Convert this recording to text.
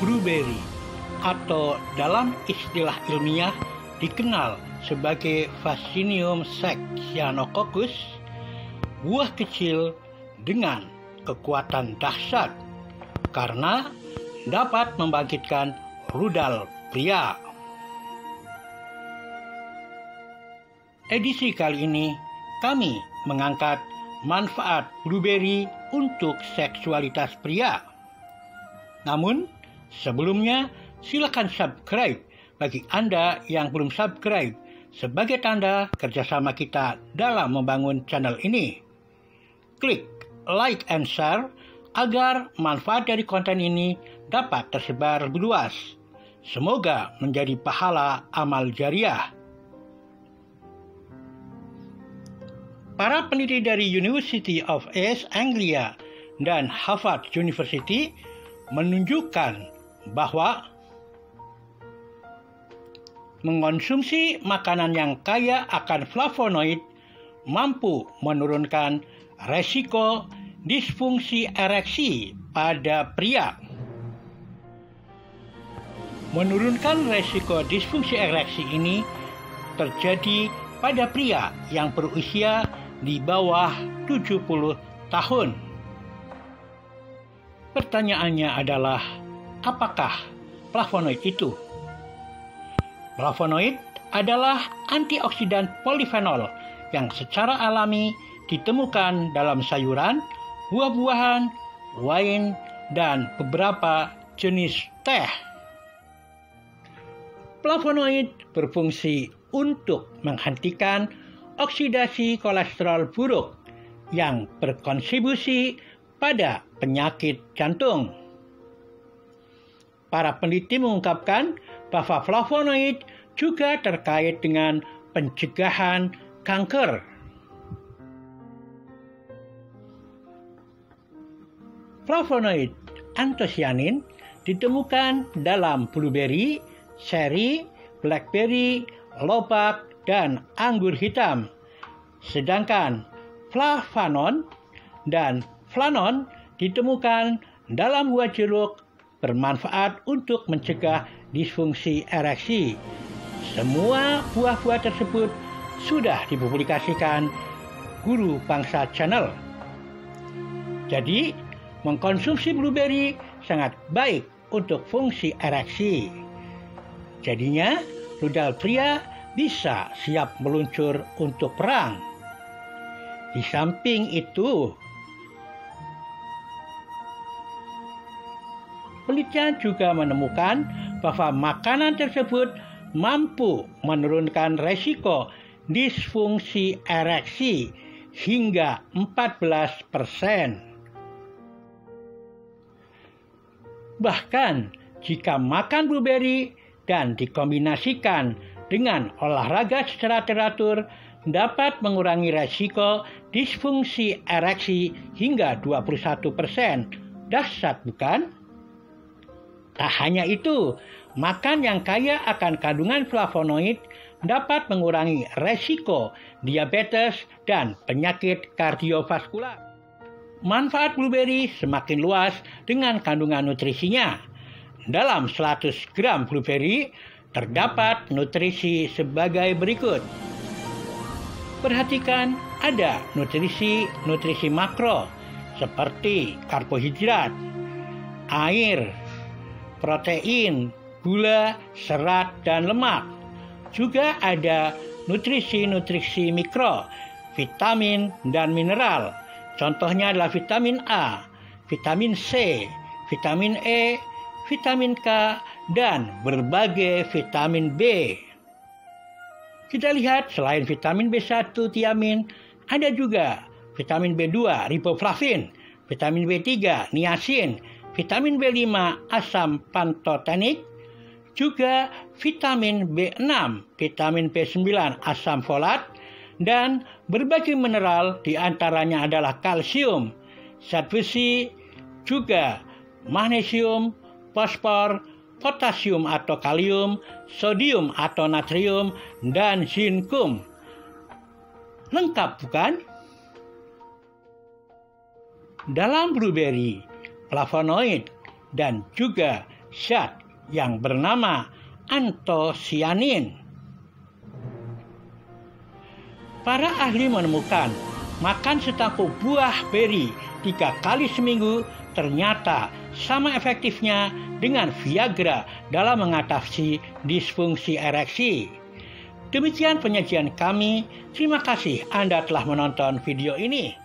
blueberry atau dalam istilah ilmiah dikenal sebagai Vaccinium secyanococus, buah kecil dengan kekuatan dahsyat karena dapat membangkitkan rudal pria. Edisi kali ini kami mengangkat manfaat blueberry untuk seksualitas pria. Namun, sebelumnya silakan subscribe bagi Anda yang belum subscribe sebagai tanda kerjasama kita dalam membangun channel ini. Klik like and share agar manfaat dari konten ini dapat tersebar luas. Semoga menjadi pahala amal jariah. Para peneliti dari University of East Anglia dan Harvard University menunjukkan bahwa mengonsumsi makanan yang kaya akan flavonoid mampu menurunkan resiko disfungsi ereksi pada pria. Menurunkan resiko disfungsi ereksi ini terjadi pada pria yang berusia di bawah 70 tahun. Pertanyaannya adalah, apakah flavonoid itu? Flavonoid adalah antioksidan polifenol yang secara alami ditemukan dalam sayuran, buah-buahan, wine, dan beberapa jenis teh. Flavonoid berfungsi untuk menghentikan oksidasi kolesterol buruk yang berkontribusi pada penyakit jantung. Para peneliti mengungkapkan bahwa flavonoid juga terkait dengan pencegahan kanker. Flavonoid antosianin ditemukan dalam blueberry, cherry, blackberry, lobak, dan anggur hitam. Sedangkan flavanon dan flanon ditemukan dalam buah jeruk bermanfaat untuk mencegah disfungsi ereksi. Semua buah-buah tersebut sudah dipublikasikan Guru Bangsa Channel. Jadi, mengkonsumsi blueberry sangat baik untuk fungsi ereksi. Jadinya, rudal pria bisa siap meluncur untuk perang. Di samping itu, penelitian juga menemukan bahwa makanan tersebut mampu menurunkan resiko disfungsi ereksi hingga 14 persen. Bahkan jika makan blueberry dan dikombinasikan dengan olahraga secara teratur dapat mengurangi resiko disfungsi ereksi hingga 21 persen. Dahsyat bukan? Tak hanya itu, makan yang kaya akan kandungan flavonoid dapat mengurangi resiko diabetes dan penyakit kardiovaskular. Manfaat blueberry semakin luas dengan kandungan nutrisinya. Dalam 100 gram blueberry terdapat nutrisi sebagai berikut. Perhatikan ada nutrisi-nutrisi makro seperti karbohidrat, air, protein, gula, serat, dan lemak. Juga ada nutrisi-nutrisi mikro, vitamin, dan mineral. Contohnya adalah vitamin A, vitamin C, vitamin E, vitamin K, dan berbagai vitamin B. Kita lihat selain vitamin B1 tiamin, ada juga vitamin B2 riboflavin, vitamin B3 niacin, vitamin B5 asam pantotenik, juga vitamin B6, vitamin B9 asam folat, dan berbagai mineral di antaranya adalah kalsium, zat besi, juga magnesium, fosfor, potasium atau kalium, sodium atau natrium, dan zinkum. Lengkap bukan? Dalam blueberry, flavonoid, dan juga zat yang bernama antosianin. Para ahli menemukan makan setangkup buah beri tiga kali seminggu ternyata sama efektifnya dengan Viagra dalam mengatasi disfungsi ereksi. Demikian penyajian kami. Terima kasih Anda telah menonton video ini.